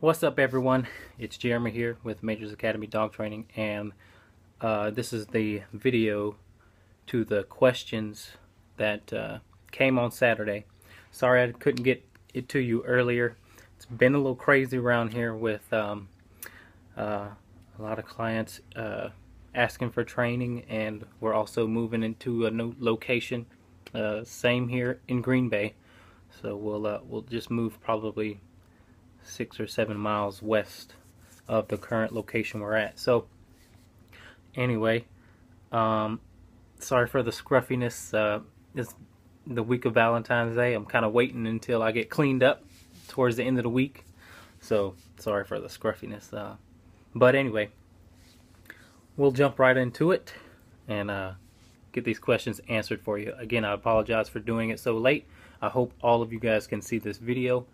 What's up everyone? It's Jeremy here with Majors Academy Dog Training and uh, this is the video to the questions that uh, came on Saturday. Sorry I couldn't get it to you earlier. It's been a little crazy around here with um, uh, a lot of clients uh, asking for training and we're also moving into a new location. Uh, same here in Green Bay. So we'll uh, we'll just move probably six or seven miles west of the current location we're at. So anyway, um, sorry for the scruffiness. Uh, it's the week of Valentine's Day. I'm kind of waiting until I get cleaned up towards the end of the week. So sorry for the scruffiness. Uh, but anyway, we'll jump right into it and uh, get these questions answered for you. Again, I apologize for doing it so late. I hope all of you guys can see this video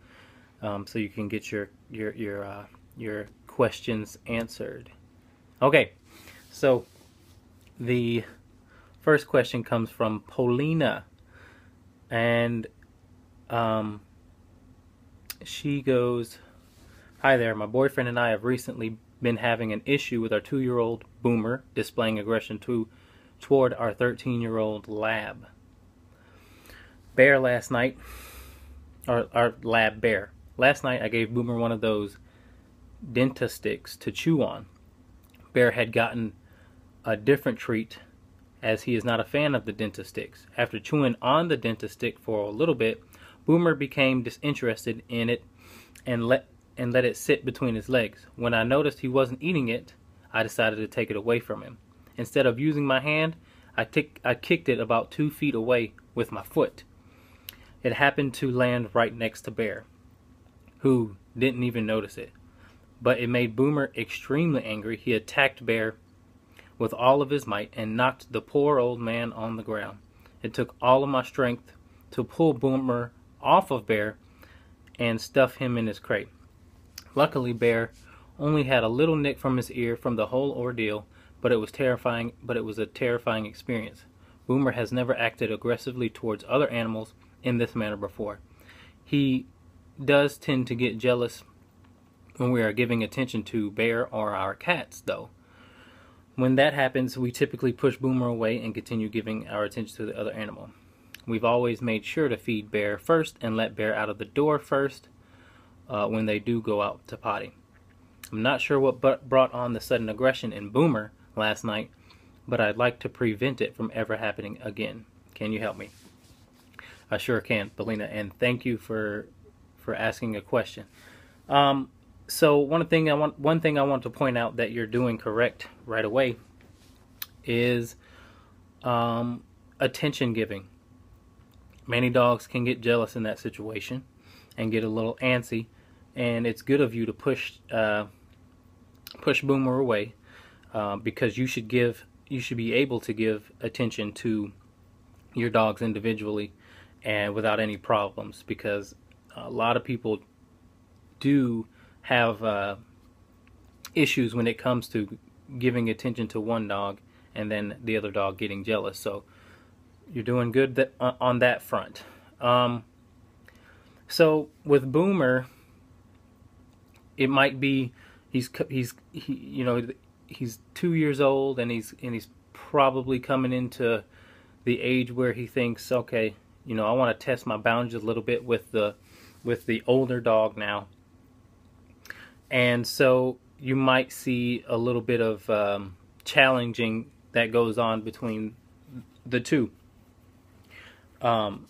um, so you can get your your your uh, your questions answered. Okay, so the first question comes from Paulina, and um, she goes, "Hi there, my boyfriend and I have recently been having an issue with our two-year-old Boomer displaying aggression to toward our 13-year-old Lab." Bear last night, our lab bear. Last night I gave Boomer one of those denta sticks to chew on. Bear had gotten a different treat as he is not a fan of the denta sticks. After chewing on the denta stick for a little bit, Boomer became disinterested in it and let and let it sit between his legs. When I noticed he wasn't eating it, I decided to take it away from him. Instead of using my hand, I, I kicked it about two feet away with my foot. It happened to land right next to Bear, who didn't even notice it. But it made Boomer extremely angry. He attacked Bear with all of his might and knocked the poor old man on the ground. It took all of my strength to pull Boomer off of Bear and stuff him in his crate. Luckily, Bear only had a little nick from his ear from the whole ordeal, but it was terrifying, but it was a terrifying experience. Boomer has never acted aggressively towards other animals in this manner before. He does tend to get jealous when we are giving attention to Bear or our cats, though. When that happens, we typically push Boomer away and continue giving our attention to the other animal. We've always made sure to feed Bear first and let Bear out of the door first uh, when they do go out to potty. I'm not sure what brought on the sudden aggression in Boomer last night, but I'd like to prevent it from ever happening again. Can you help me? I sure can, Belina, and thank you for for asking a question. Um, so one thing I want one thing I want to point out that you're doing correct right away is um, attention giving. Many dogs can get jealous in that situation and get a little antsy, and it's good of you to push uh, push Boomer away uh, because you should give you should be able to give attention to your dogs individually and without any problems because a lot of people do have uh, issues when it comes to giving attention to one dog and then the other dog getting jealous. So you're doing good that, on that front. Um, so with Boomer, it might be he's he's he, you know he's two years old and he's and he's probably coming into the age where he thinks okay you know, I want to test my boundaries a little bit with the with the older dog now. And so you might see a little bit of um, challenging that goes on between the two. Um,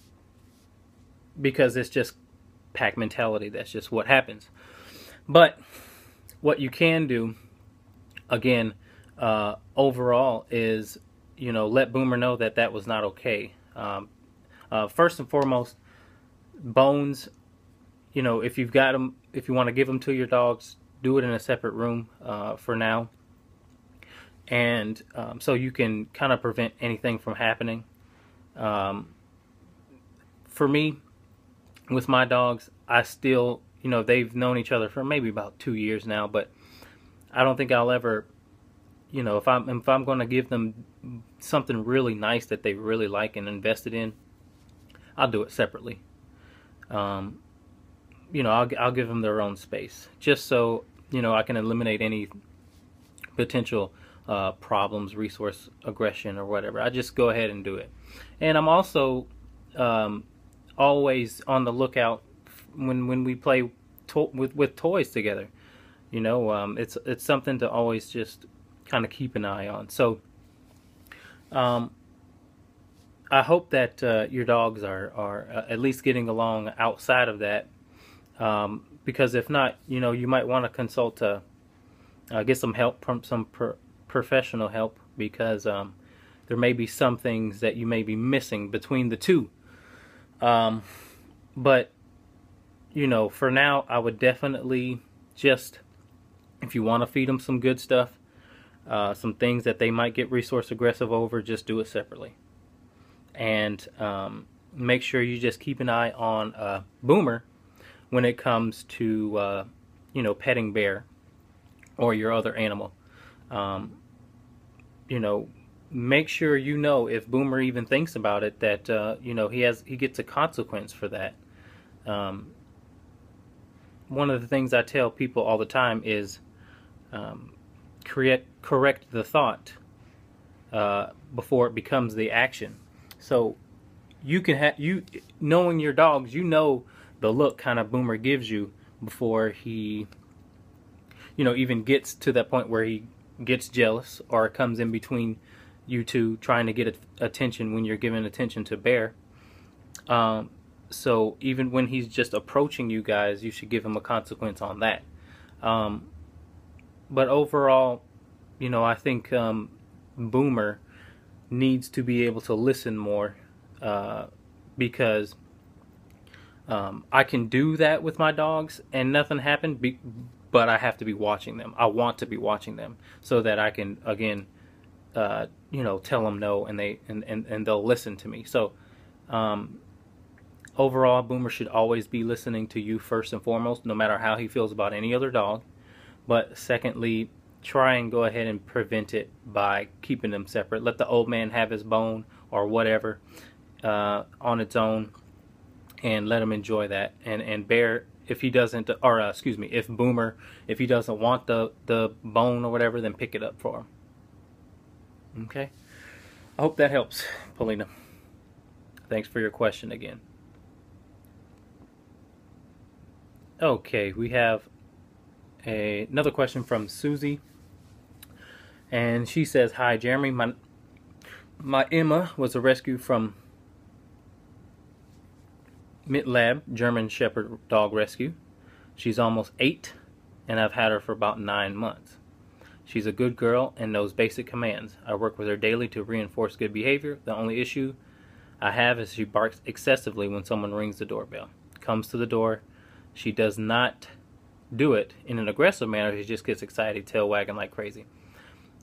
because it's just pack mentality. That's just what happens. But what you can do, again, uh, overall, is you know let Boomer know that that was not okay. Um, uh, first and foremost, bones. You know, if you've got them, if you want to give them to your dogs, do it in a separate room uh, for now, and um, so you can kind of prevent anything from happening. Um, for me, with my dogs, I still, you know, they've known each other for maybe about two years now, but I don't think I'll ever, you know, if I'm if I'm going to give them something really nice that they really like and invested in, I'll do it separately. Um, you know, I'll, I'll give them their own space just so, you know, I can eliminate any potential uh, problems, resource aggression, or whatever. I just go ahead and do it. And I'm also um, always on the lookout when when we play to- with with toys together. You know, um, it's it's something to always just kind of keep an eye on. So, um, I hope that uh, your dogs are are uh, at least getting along outside of that. Um, because if not, you know, you might want to consult uh, uh, get some help from some per- professional help because um, there may be some things that you may be missing between the two. Um, but you know, for now, I would definitely just if you want to feed them some good stuff, uh, some things that they might get resource aggressive over, just do it separately. And um, make sure you just keep an eye on uh, Boomer when it comes to, uh, you know, petting bear or your other animal. Um, you know, make sure you know if Boomer even thinks about it that uh, you know he has he gets a consequence for that. Um, one of the things I tell people all the time is um, correct correct the thought uh, before it becomes the action. So you can have you knowing your dogs, you know the look kind of Boomer gives you before he, you know, even gets to that point where he gets jealous or comes in between you two trying to get attention when you're giving attention to Bear. Um, so even when he's just approaching you guys, you should give him a consequence on that. Um, but overall, you know, I think um, Boomer needs to be able to listen more uh, because um, I can do that with my dogs and nothing happened, be- but I have to be watching them. I want to be watching them so that I can again, uh, you know, tell them no and they and, and, and they'll listen to me. So um, overall, Boomer should always be listening to you first and foremost, no matter how he feels about any other dog. But secondly, try and go ahead and prevent it by keeping them separate. Let the old man have his bone or whatever uh, on its own, and let him enjoy that. And and bear if he doesn't, or uh, excuse me, if Boomer if he doesn't want the the bone or whatever, then pick it up for him. Okay. I hope that helps, Polina. Thanks for your question again. Okay, we have a, another question from Susie. And she says, Hi, Jeremy. My, my Emma was a rescue from Mit Liebe, German Shepherd Dog Rescue. She's almost eight, and I've had her for about nine months. She's a good girl and knows basic commands. I work with her daily to reinforce good behavior. The only issue I have is she barks excessively when someone rings the doorbell. Comes to the door. She does not do it in an aggressive manner. She just gets excited, tail wagging like crazy.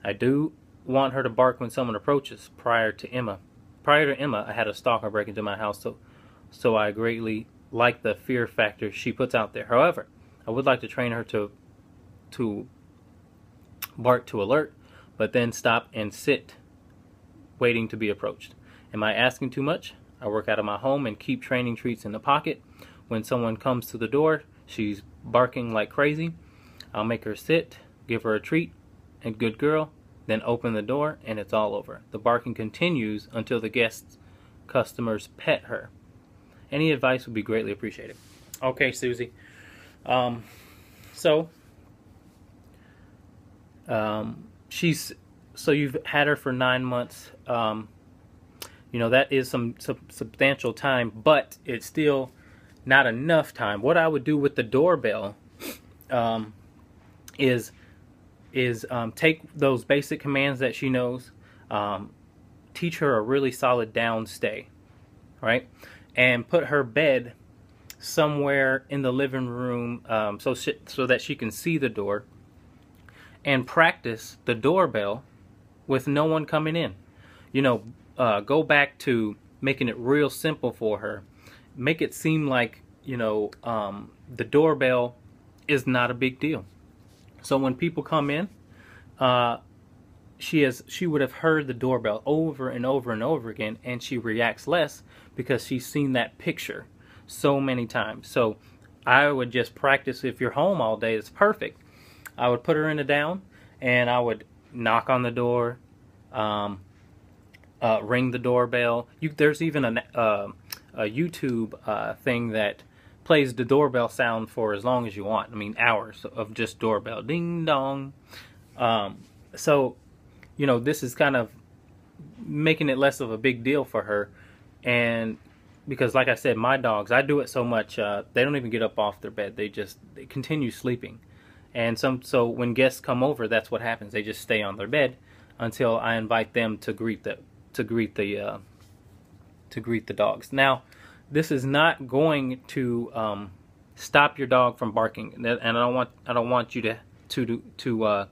I do want her to bark when someone approaches. Prior to Emma, prior to Emma, I had a stalker break into my house, so so I greatly like the fear factor she puts out there. However, I would like to train her to to bark to alert, but then stop and sit, waiting to be approached. Am I asking too much? I work out of my home and keep training treats in the pocket. When someone comes to the door, she's barking like crazy. I'll make her sit, give her a treat, and good girl, then open the door and it's all over. The barking continues until the guests, customers pet her. Any advice would be greatly appreciated. Okay, Susie. Um, so, um, she's so you've had her for nine months. Um, you know that is some, some substantial time, but it's still not enough time. What I would do with the doorbell um, is is um, take those basic commands that she knows, um, teach her a really solid down stay, right, and put her bed somewhere in the living room um, so she, so that she can see the door, and practice the doorbell with no one coming in. You know, uh, go back to making it real simple for her. Make it seem like you know um, the doorbell is not a big deal. So when people come in, uh, she has she would have heard the doorbell over and over and over again, and she reacts less because she's seen that picture so many times. So I would just practice if you're home all day. It's perfect. I would put her in a down, and I would knock on the door, um, uh, ring the doorbell. You, there's even a, uh, a YouTube uh, thing that plays the doorbell sound for as long as you want. I mean, hours of just doorbell, ding dong. Um, so, you know, this is kind of making it less of a big deal for her, and because, like I said, my dogs, I do it so much, uh, they don't even get up off their bed. They just they continue sleeping, and some so when guests come over, that's what happens. They just stay on their bed until I invite them to greet the to greet the uh, to greet the dogs. Now, this is not going to um, stop your dog from barking, and I don't want I don't want you to to to uh,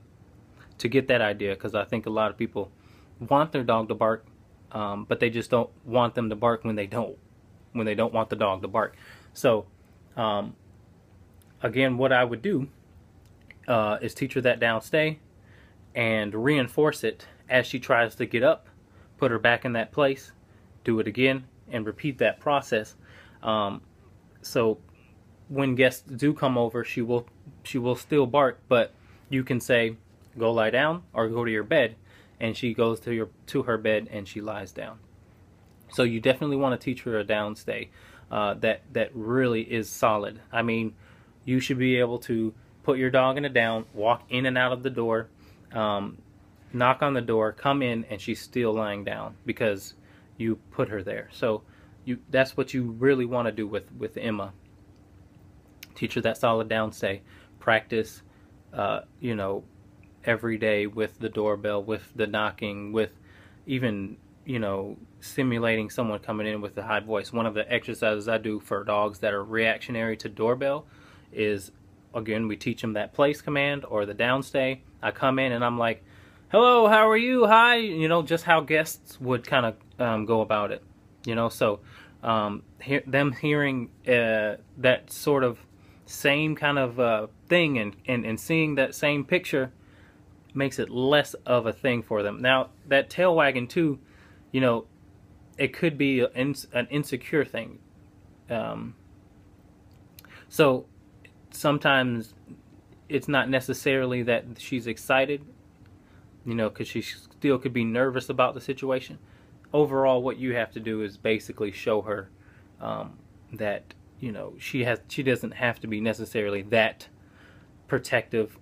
to get that idea because I think a lot of people want their dog to bark, um, but they just don't want them to bark when they don't when they don't want the dog to bark. So, um, again, what I would do uh, is teach her that down stay and reinforce it as she tries to get up put her back in that place, do it again, and repeat that process. Um, so when guests do come over, she will she will still bark, but you can say, "Go lie down" or "Go to your bed," and she goes to your to her bed and she lies down. So you definitely want to teach her a down stay uh, that that really is solid. I mean, you should be able to put your dog in a down, walk in and out of the door. Um, knock on the door, come in, and she's still lying down because you put her there. So you that's what you really want to do with with Emma. Teach her that solid down stay. Practice, uh, you know, every day with the doorbell, with the knocking, with even you know simulating someone coming in with a high voice. One of the exercises I do for dogs that are reactionary to doorbell is again we teach them that place command or the downstay. I come in and I'm like hello, how are you? Hi, you know, just how guests would kind of um, go about it, you know. So um, he- them hearing uh, that sort of same kind of uh, thing and, and, and seeing that same picture makes it less of a thing for them. Now, that tail wagging too, you know, it could be an insecure thing. Um, so sometimes it's not necessarily that she's excited you know, because she still could be nervous about the situation. Overall, what you have to do is basically show her um, that you know she has she doesn't have to be necessarily that protective,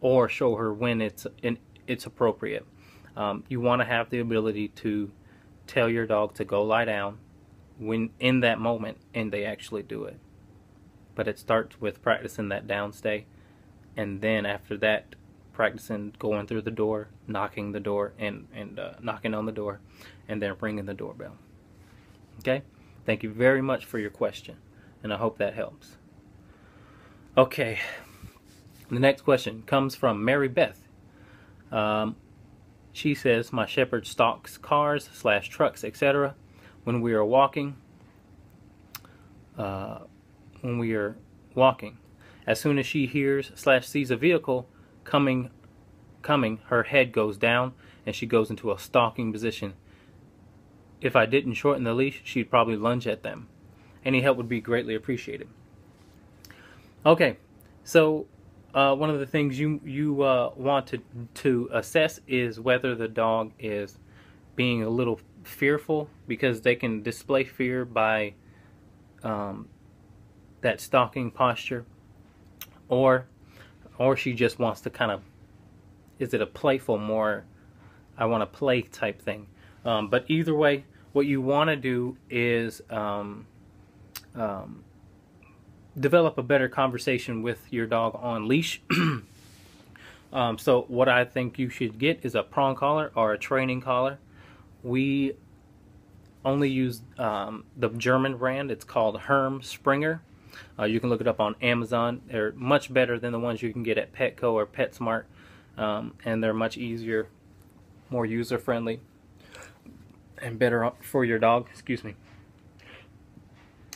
or show her when it's in, it's appropriate. Um, you want to have the ability to tell your dog to go lie down when in that moment, and they actually do it. But it starts with practicing that downstay, and then after that, practicing going through the door, knocking the door, and, and uh, knocking on the door, and then ringing the doorbell. Okay? Thank you very much for your question, and I hope that helps. Okay. The next question comes from Mary Beth. Um, she says, My shepherd stalks cars slash trucks, etc. When we are walking, uh, when we are walking. As soon as she hears slash sees a vehicle, coming, coming, her head goes down and she goes into a stalking position. If I didn't shorten the leash, she'd probably lunge at them. Any help would be greatly appreciated. Okay, so uh, one of the things you you uh, want to to assess is whether the dog is being a little fearful because they can display fear by um, that stalking posture, or or she just wants to kind of is it a playful more i want to play type thing? Um, but either way what you want to do is um, um, develop a better conversation with your dog on leash um, so what i think you should get is a prong collar or a training collar we only use um, the german brand it's called Herm Sprenger uh, you can look it up on Amazon. They're much better than the ones you can get at Petco or PetSmart, um, and they're much easier, more user friendly, and better for your dog. Excuse me.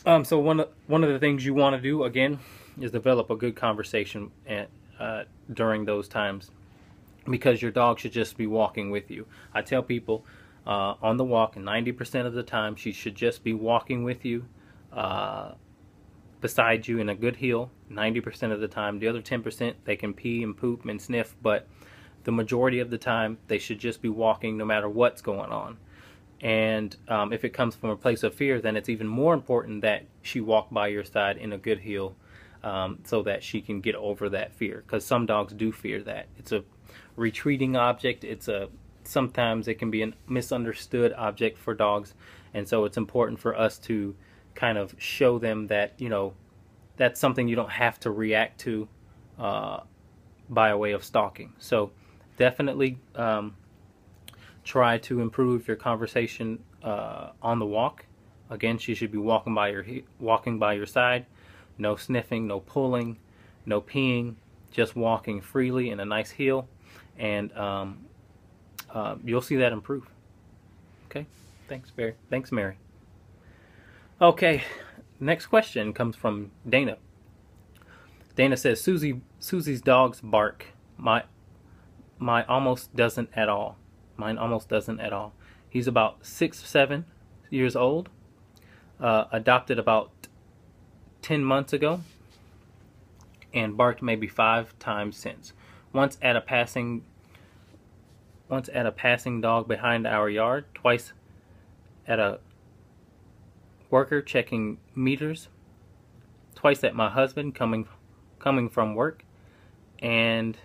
Um, so one of, one of the things you want to do again is develop a good conversation at, uh, during those times because your dog should just be walking with you. I tell people uh, on the walk, 90% of the time, she should just be walking with you. Uh, beside you in a good heel 90% of the time. The other 10% they can pee and poop and sniff, but the majority of the time they should just be walking no matter what's going on. And um, if it comes from a place of fear, then it's even more important that she walk by your side in a good heel um, so that she can get over that fear. Because some dogs do fear that. It's a retreating object. It's a sometimes it can be a misunderstood object for dogs, and so it's important for us to kind of show them that you know that's something you don't have to react to uh, by a way of stalking. So definitely um, try to improve your conversation uh, on the walk. Again, she should be walking by your walking by your side. No sniffing, no pulling, no peeing. Just walking freely in a nice heel, and um, uh, you'll see that improve. Okay, thanks, Barry. Thanks, Mary. Okay, next question comes from Dana. Dana says Susie Susie's dogs bark. My my almost doesn't at all. Mine almost doesn't at all. He's about six, seven years old. Uh, adopted about 10 months ago and barked maybe five times since. Once at a passing once at a passing dog behind our yard, twice at a worker checking meters, twice at my husband coming coming from work, and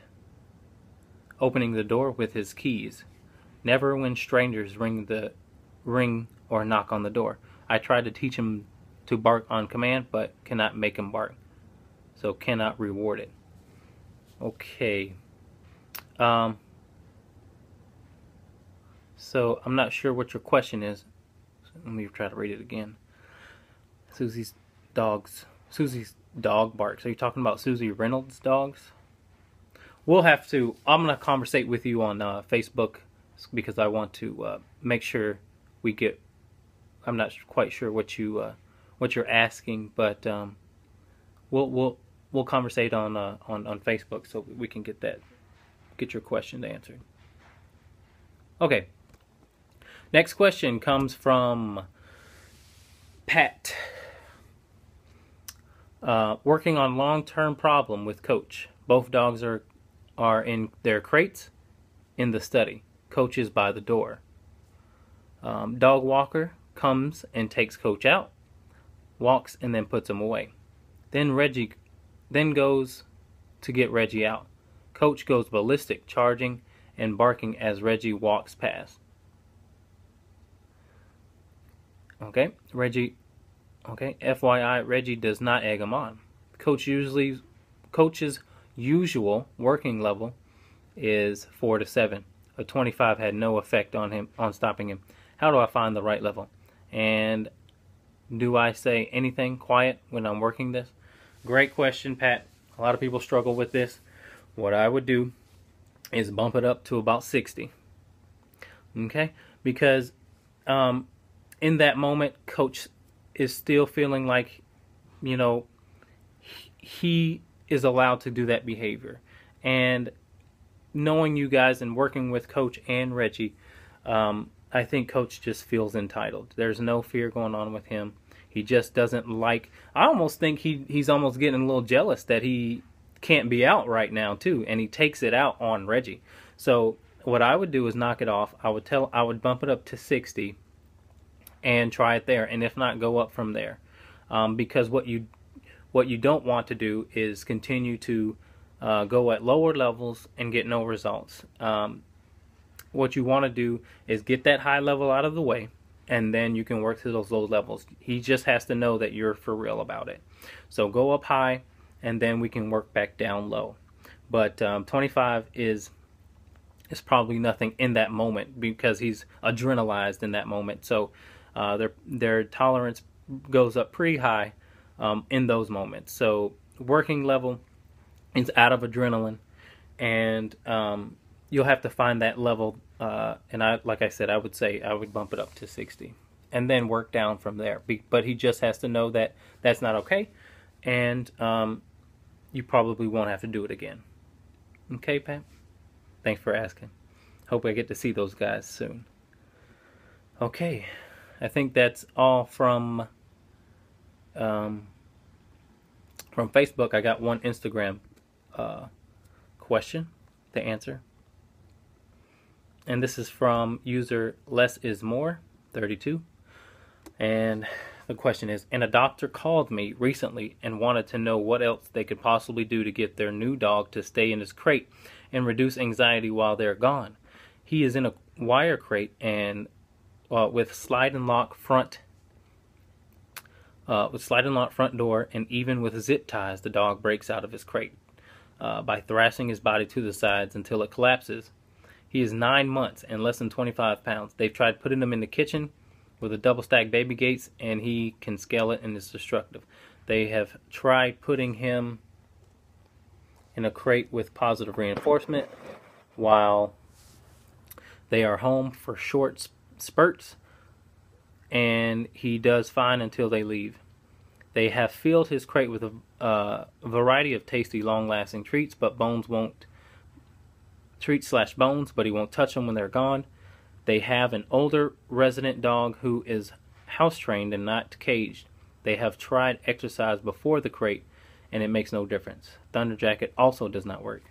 opening the door with his keys. Never when strangers ring the ring or knock on the door. I tried to teach him to bark on command, but cannot make him bark. So cannot reward it. Okay. Um, so I'm not sure what your question is. let me try to read it again. Susie's dogs. Susie's dog barks. Are you talking about Susie Reynolds' dogs? we'll have to. I'm gonna conversate with you on uh, Facebook because I want to uh, make sure we get. I'm not quite sure what you uh, what you're asking, but um, we'll we'll we'll conversate on uh, on on Facebook so we can get that get your question answered. Okay. Next question comes from Pat. Uh, working on long-term problem with coach. Both dogs are are in their crates in the study. Coach is by the door. Um, dog walker comes and takes coach out, walks and then puts him away. Then Reggie then goes to get Reggie out. Coach goes ballistic, charging and barking as Reggie walks past. Okay, Reggie. Okay, FYI, Reggie does not egg him on. Coach usually coach's usual working level is 4 to 7. A 25 had no effect on him on stopping him. How do I find the right level? And do I say anything quiet when I'm working this? Great question, Pat. A lot of people struggle with this. What I would do is bump it up to about 60. Okay? Because um, in that moment, coach is still feeling like, you know, he is allowed to do that behavior. And knowing you guys and working with Coach and Reggie, um, I think Coach just feels entitled. There's no fear going on with him. He just doesn't like. I almost think he he's almost getting a little jealous that he can't be out right now too, and he takes it out on Reggie. So what I would do is knock it off. I would tell I would bump it up to 60 and try it there, and if not, go up from there. Um, because what you what you don't want to do is continue to uh, go at lower levels and get no results. Um, what you want to do is get that high level out of the way and then you can work to those low levels. He just has to know that you're for real about it. So go up high and then we can work back down low. But um, 25 is is probably nothing in that moment because he's adrenalized in that moment. So uh, their their tolerance goes up pretty high um, in those moments. So working level is out of adrenaline, and um, you'll have to find that level. Uh, and I, like I said, I would say I would bump it up to 60, and then work down from there. But he just has to know that that's not okay, and um, you probably won't have to do it again. Okay, Pat. Thanks for asking. Hope I get to see those guys soon. Okay, I think that's all from um, from Facebook, I got one Instagram uh, question to answer. And this is from user less is more 32. And the question is An adopter called me recently and wanted to know what else they could possibly do to get their new dog to stay in his crate and reduce anxiety while they're gone. He is in a wire crate and uh, with slide and lock front uh, with slide and lock front door and even with zip ties the dog breaks out of his crate uh, by thrashing his body to the sides until it collapses. He is nine months and less than 25 pounds. They've tried putting him in the kitchen with a double stack baby gates and he can scale it and is destructive. They have tried putting him in a crate with positive reinforcement while they are home for short spurts, and he does fine until they leave. They have filled his crate with a uh, variety of tasty, long-lasting treats, but Bones won't treats slash Bones, but he won't touch them when they're gone. They have an older resident dog who is house trained and not caged. They have tried exercise before the crate, and it makes no difference. Thunder Jacket also does not work.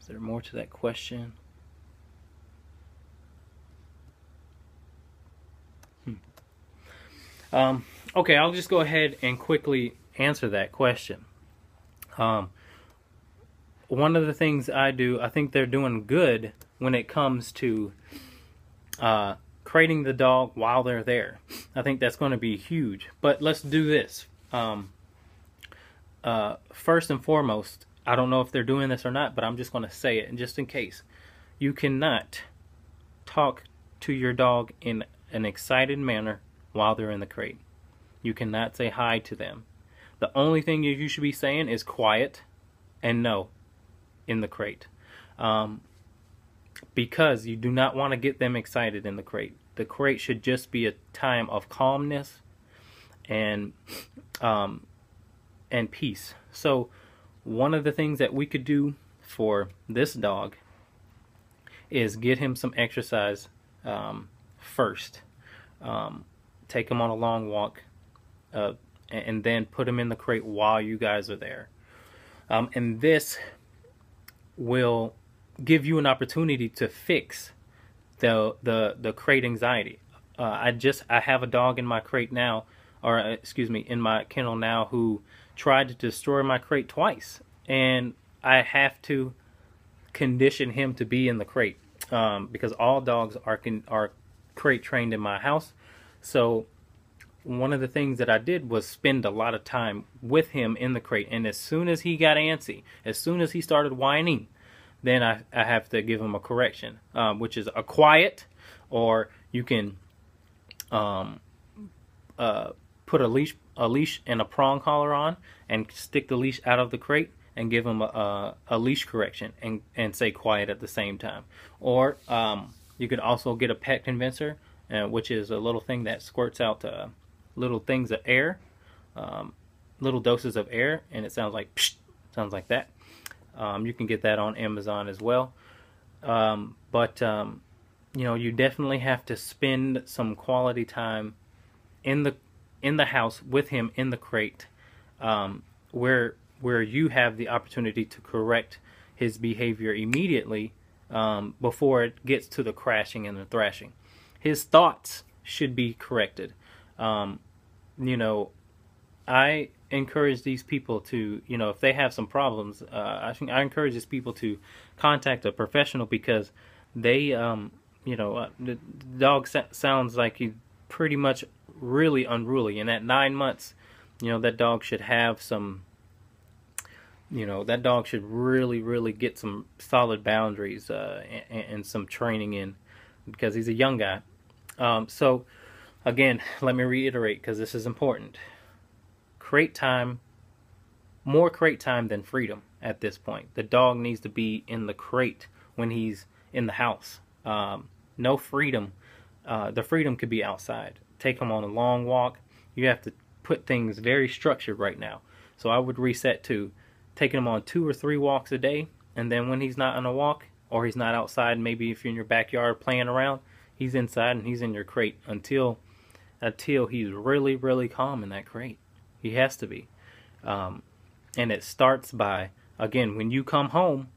Is there more to that question? Um, okay, I'll just go ahead and quickly answer that question. Um, one of the things I do, I think they're doing good when it comes to uh, crating the dog while they're there. I think that's going to be huge. But let's do this. Um, uh, first and foremost, I don't know if they're doing this or not, but I'm just going to say it just in case. You cannot talk to your dog in an excited manner while they're in the crate. You cannot say hi to them. The only thing you should be saying is quiet and no in the crate. Um, because you do not want to get them excited in the crate. The crate should just be a time of calmness and um, and peace. So one of the things that we could do for this dog is get him some exercise um, first. Um, take him on a long walk, uh, and then put them in the crate while you guys are there. Um, and this will give you an opportunity to fix the the the crate anxiety. Uh, I just I have a dog in my crate now, or uh, excuse me, in my kennel now who tried to destroy my crate twice, and I have to condition him to be in the crate um, because all dogs are can, are crate trained in my house. So one of the things that I did was spend a lot of time with him in the crate. And as soon as he got antsy, as soon as he started whining, then I, I have to give him a correction, um, which is a quiet, or you can um, uh, put a leash, a leash and a prong collar on, and stick the leash out of the crate, and give him a, a, a leash correction, and and say quiet at the same time. Or um, you could also get a pet convincer uh, which is a little thing that squirts out uh, little things of air, um, little doses of air, and it sounds like psh, sounds like that. Um, you can get that on Amazon as well. Um, but um, you know, you definitely have to spend some quality time in the in the house with him in the crate, um, where where you have the opportunity to correct his behavior immediately um, before it gets to the crashing and the thrashing his thoughts should be corrected. Um, you know, I encourage these people to, you know, if they have some problems, uh, I think I encourage these people to contact a professional because they, um, you know, uh, the dog sa- sounds like he's pretty much really unruly, and at nine months, you know, that dog should have some. You know that dog should really, really get some solid boundaries uh, and, and some training in, because he's a young guy. Um, so, again, let me reiterate because this is important. Crate time, more crate time than freedom at this point. The dog needs to be in the crate when he's in the house. Um, no freedom. Uh, the freedom could be outside. Take him on a long walk. You have to put things very structured right now. So I would reset to taking him on two or three walks a day. And then when he's not on a walk or he's not outside, maybe if you're in your backyard playing around, he's inside and he's in your crate until until he's really really calm in that crate He has to be. Um, and it starts by again when you come home,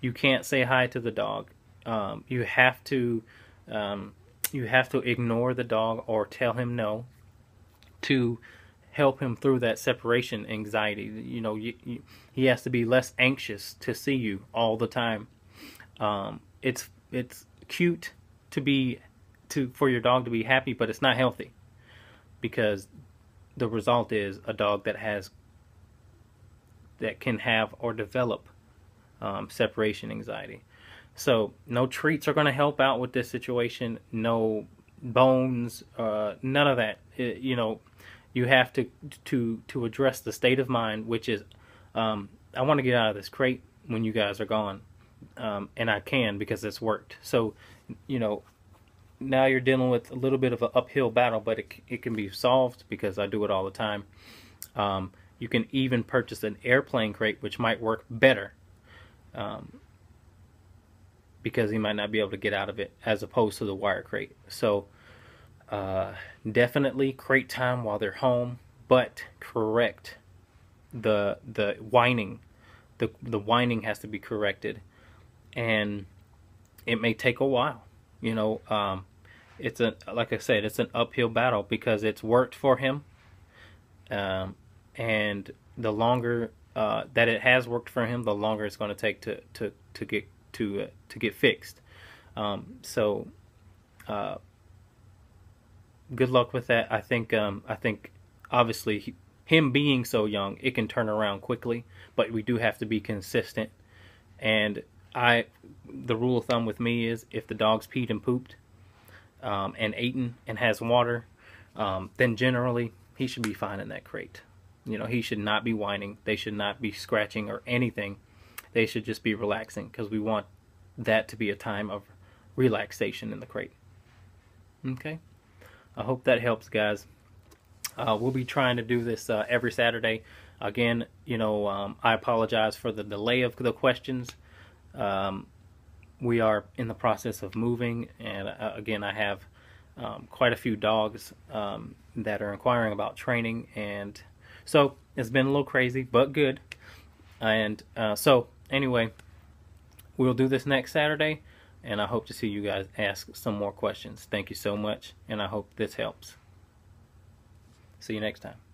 you can't say hi to the dog. Um, you have to um, you have to ignore the dog or tell him no to help him through that separation anxiety. You know, you, you, he has to be less anxious to see you all the time. Um, it's it's cute to be to for your dog to be happy, but it's not healthy because the result is a dog that has that can have or develop um, separation anxiety. So no treats are going to help out with this situation. No bones, uh, none of that. It, you know, you have to to to address the state of mind, which is, um, I want to get out of this crate when you guys are gone, um, and I can because it's worked. So, you know, now you're dealing with a little bit of an uphill battle, but it it can be solved because I do it all the time. Um, you can even purchase an airplane crate, which might work better. Um, because he might not be able to get out of it as opposed to the wire crate. So uh, definitely crate time while they're home, but correct the the whining. The the whining has to be corrected, and it may take a while. You know, um, it's a like I said, it's an uphill battle because it's worked for him, um, and the longer uh, that it has worked for him, the longer it's going to take to to to get to uh, to get fixed. Um, so, uh, good luck with that. I think um, I think obviously he, him being so young, it can turn around quickly, but we do have to be consistent. And I, the rule of thumb with me is if the dog's peed and pooped, um, and eaten and has water, um, then generally he should be fine in that crate. You know, he should not be whining. They should not be scratching or anything they should just be relaxing because we want that to be a time of relaxation in the crate. Okay, I hope that helps, guys. Uh, we'll be trying to do this uh, every Saturday. Again, you know, um, I apologize for the delay of the questions. Um, we are in the process of moving, and uh, again, I have um, quite a few dogs um, that are inquiring about training, and so it's been a little crazy, but good. And uh, so anyway, we'll do this next Saturday, and I hope to see you guys ask some more questions. Thank you so much, and I hope this helps. See you next time.